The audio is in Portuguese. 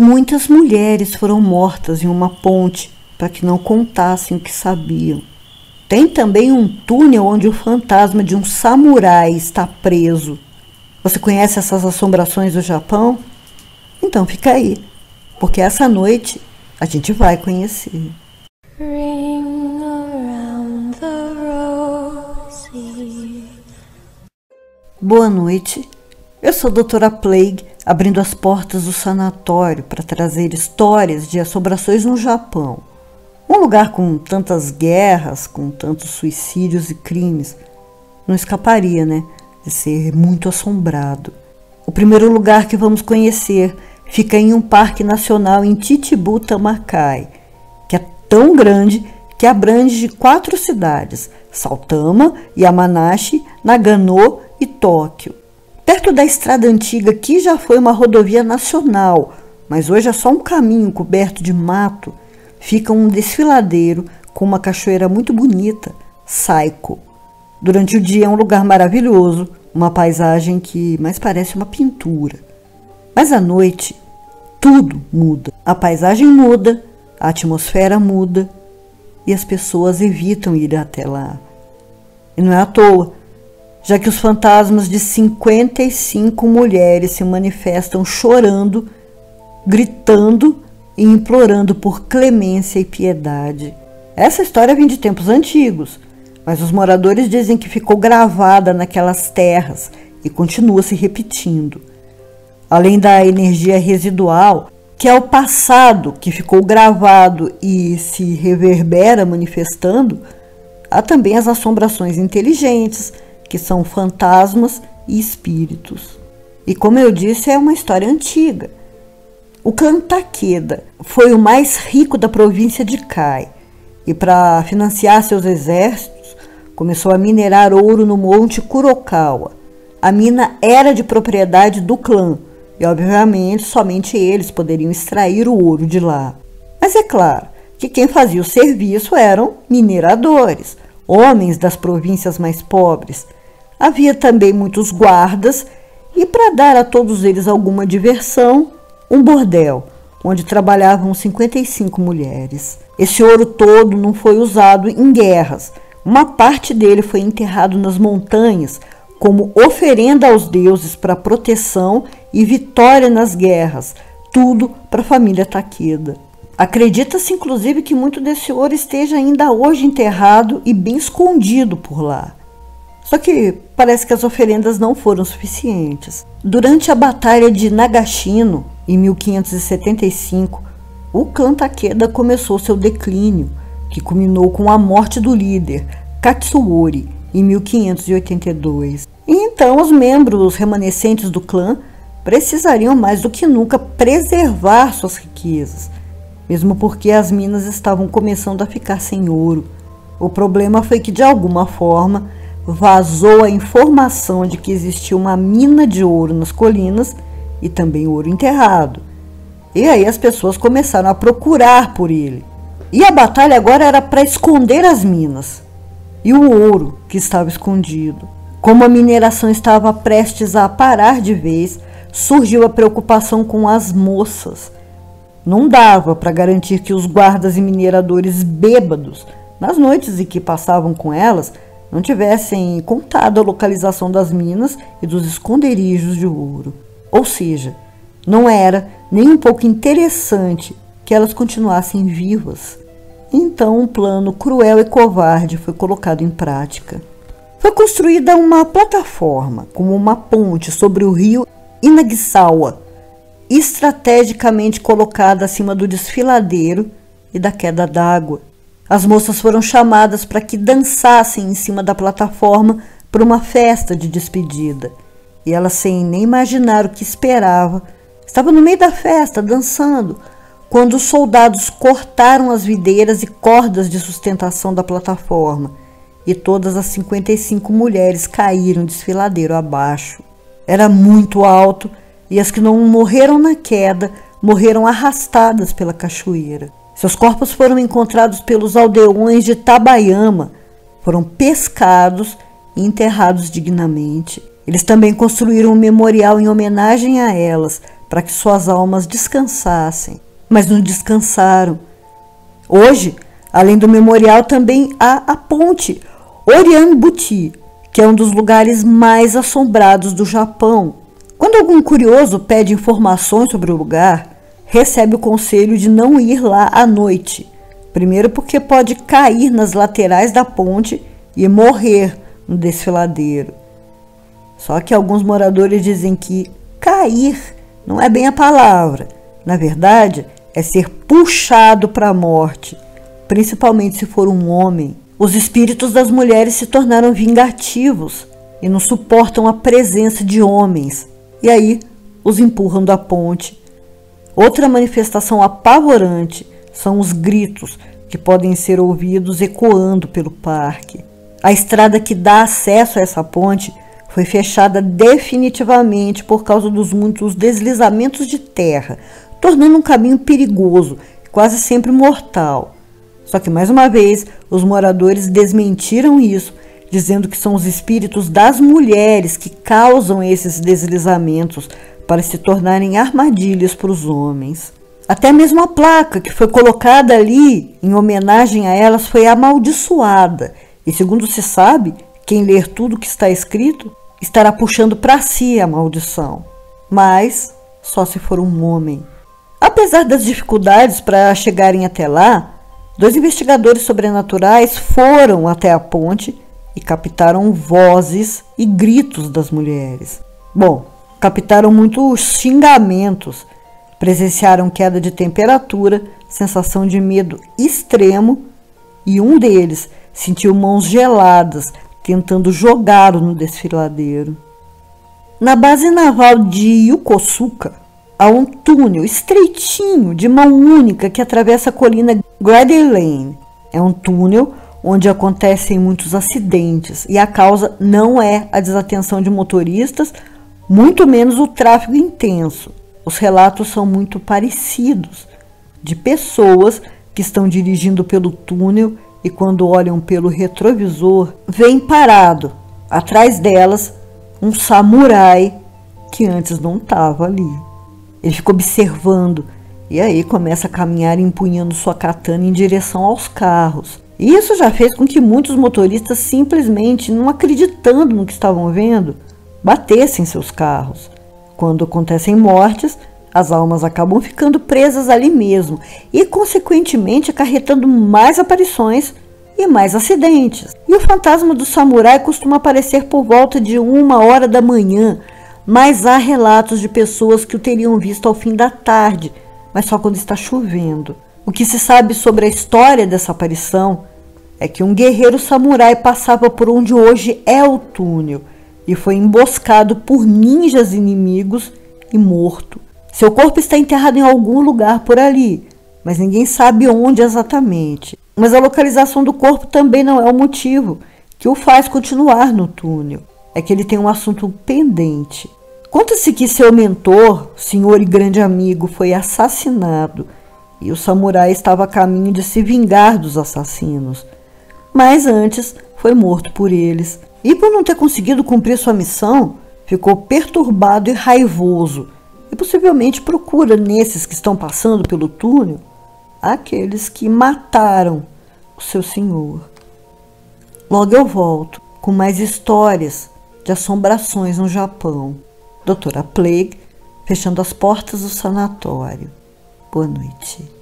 Muitas mulheres foram mortas em uma ponte para que não contassem o que sabiam. Tem também um túnel onde o fantasma de um samurai está preso. Você conhece essas assombrações do Japão? Então fica aí, porque essa noite a gente vai conhecer. Boa noite. Eu sou a doutora Plague, abrindo as portas do sanatório para trazer histórias de assombrações no Japão. Um lugar com tantas guerras, com tantos suicídios e crimes, não escaparia, né, de ser muito assombrado. O primeiro lugar que vamos conhecer fica em um parque nacional em Chichibu, Tamakai, que é tão grande que abrange quatro cidades: Saitama, Yamanashi, Nagano e Tóquio. Perto da estrada antiga, que já foi uma rodovia nacional, mas hoje é só um caminho coberto de mato, fica um desfiladeiro com uma cachoeira muito bonita, Saiko. Durante o dia é um lugar maravilhoso, uma paisagem que mais parece uma pintura. Mas à noite, tudo muda. A paisagem muda, a atmosfera muda e as pessoas evitam ir até lá. E não é à toa, já que os fantasmas de 55 mulheres se manifestam chorando, gritando e implorando por clemência e piedade. Essa história vem de tempos antigos, mas os moradores dizem que ficou gravada naquelas terras e continua se repetindo. Além da energia residual, que é o passado que ficou gravado e se reverbera manifestando, há também as assombrações inteligentes, que são fantasmas e espíritos. E como eu disse, é uma história antiga. O clã Takeda foi o mais rico da província de Kai e, para financiar seus exércitos, começou a minerar ouro no Monte Kurokawa. A mina era de propriedade do clã e, obviamente, somente eles poderiam extrair o ouro de lá. Mas é claro que quem fazia o serviço eram mineradores, homens das províncias mais pobres Havia também muitos guardas e, para dar a todos eles alguma diversão, um bordel, onde trabalhavam 55 mulheres. Esse ouro todo não foi usado em guerras. Uma parte dele foi enterrado nas montanhas como oferenda aos deuses para proteção e vitória nas guerras, tudo para a família Takeda. Acredita-se inclusive que muito desse ouro esteja ainda hoje enterrado e bem escondido por lá. Só que parece que as oferendas não foram suficientes. Durante a Batalha de Nagashino, em 1575, o clã Takeda começou seu declínio, que culminou com a morte do líder, Katsuori, em 1582. E então os membros remanescentes do clã precisariam mais do que nunca preservar suas riquezas, mesmo porque as minas estavam começando a ficar sem ouro. O problema foi que, de alguma forma, vazou a informação de que existia uma mina de ouro nas colinas e também ouro enterrado. E aí as pessoas começaram a procurar por ele. E a batalha agora era para esconder as minas e o ouro que estava escondido. Como a mineração estava prestes a parar de vez, surgiu a preocupação com as moças. Não dava para garantir que os guardas e mineradores bêbados, nas noites em que passavam com elas, não tivessem contado a localização das minas e dos esconderijos de ouro. Ou seja, não era nem um pouco interessante que elas continuassem vivas. Então, um plano cruel e covarde foi colocado em prática. Foi construída uma plataforma, como uma ponte sobre o rio Inagisawa, estrategicamente colocada acima do desfiladeiro e da queda d'água, as moças foram chamadas para que dançassem em cima da plataforma para uma festa de despedida. E ela, sem nem imaginar o que esperava, estava no meio da festa, dançando, quando os soldados cortaram as videiras e cordas de sustentação da plataforma, e todas as 55 mulheres caíram desfiladeiro abaixo. Era muito alto e as que não morreram na queda morreram arrastadas pela cachoeira. Seus corpos foram encontrados pelos aldeões de Tabayama, foram pescados e enterrados dignamente. Eles também construíram um memorial em homenagem a elas, para que suas almas descansassem, mas não descansaram. Hoje, além do memorial, também há a ponte Orianbuti, que é um dos lugares mais assombrados do Japão. Quando algum curioso pede informações sobre o lugar, recebe o conselho de não ir lá à noite. Primeiro, porque pode cair nas laterais da ponte e morrer no desfiladeiro. Só que alguns moradores dizem que cair não é bem a palavra. Na verdade, é ser puxado para a morte, principalmente se for um homem. Os espíritos das mulheres se tornaram vingativos e não suportam a presença de homens, e aí os empurram da ponte. Outra manifestação apavorante são os gritos que podem ser ouvidos ecoando pelo parque. A estrada que dá acesso a essa ponte foi fechada definitivamente por causa dos muitos deslizamentos de terra, tornando um caminho perigoso, quase sempre mortal. Só que mais uma vez, os moradores desmentiram isso, dizendo que são os espíritos das mulheres que causam esses deslizamentos para se tornarem armadilhas para os homens. Até mesmo a placa que foi colocada ali em homenagem a elas foi amaldiçoada. E segundo se sabe, quem ler tudo que está escrito estará puxando para si a maldição. Mas só se for um homem. Apesar das dificuldades para chegarem até lá, dois investigadores sobrenaturais foram até a ponte e captaram vozes e gritos das mulheres. Bom, captaram muitos xingamentos, presenciaram queda de temperatura, sensação de medo extremo e um deles sentiu mãos geladas tentando jogá-lo no desfiladeiro. Na base naval de Yokosuka, há um túnel estreitinho de mão única que atravessa a colina Grady Lane. É um túnel onde acontecem muitos acidentes e a causa não é a desatenção de motoristas, muito menos o tráfego intenso. Os relatos são muito parecidos de pessoas que estão dirigindo pelo túnel e quando olham pelo retrovisor, veem parado atrás delas um samurai que antes não estava ali. Ele fica observando e aí começa a caminhar empunhando sua katana em direção aos carros. Isso já fez com que muitos motoristas simplesmente, não acreditando no que estavam vendo, batessem seus carros. Quando acontecem mortes, as almas acabam ficando presas ali mesmo e, consequentemente, acarretando mais aparições e mais acidentes. E o fantasma do samurai costuma aparecer por volta de uma hora da manhã, mas há relatos de pessoas que o teriam visto ao fim da tarde, mas só quando está chovendo. O que se sabe sobre a história dessa aparição é que um guerreiro samurai passava por onde hoje é o túnel e foi emboscado por ninjas inimigos e morto. Seu corpo está enterrado em algum lugar por ali, mas ninguém sabe onde exatamente. Mas a localização do corpo também não é o motivo que o faz continuar no túnel. É que ele tem um assunto pendente. Conta-se que seu mentor, senhor e grande amigo, foi assassinado e o samurai estava a caminho de se vingar dos assassinos. Mas antes foi morto por eles. E por não ter conseguido cumprir sua missão, ficou perturbado e raivoso e possivelmente procura nesses que estão passando pelo túnel aqueles que mataram o seu senhor. Logo eu volto com mais histórias de assombrações no Japão. Doutora Plague, fechando as portas do sanatório. Boa noite.